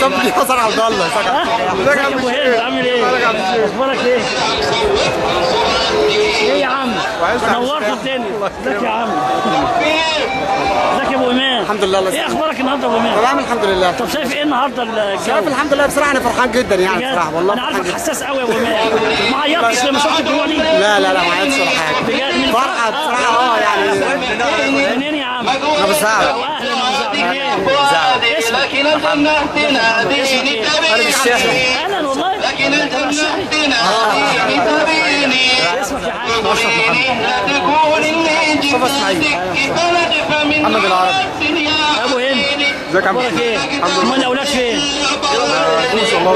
صبري حسن عبد الله ازيك يا ابو هند عامل إيه؟ أخبارك إيه؟ إيه يا عم؟ نورت الدنيا ازيك يا عم؟ ازيك يا ابو ايمان؟ الحمد لله الله إيه. أخبارك النهارده يا ابو ايمان؟ تمام الحمد لله طب شايف إيه النهارده الجو؟ شايف الحمد لله بصراحة أنا فرحان جدا يعني؟ بصراحة والله أنا عارفك حساس قوي يا ابو ايمان ما عيطتش لما شفت الجوه دي لا لا لا ما عيطتش ولا حاجة بجد من فرحه بصراحه آه يعني منين يا اسمك لكن الجنة إيه؟ تبيني لكن الجنة تناديني تبيني حاج لا تكون اللي جبتك بلد فمن محمد العربي. يا ابو هند ازيك يا عم أخبارك إيه؟ امال الاولاد فين؟ ان شاء الله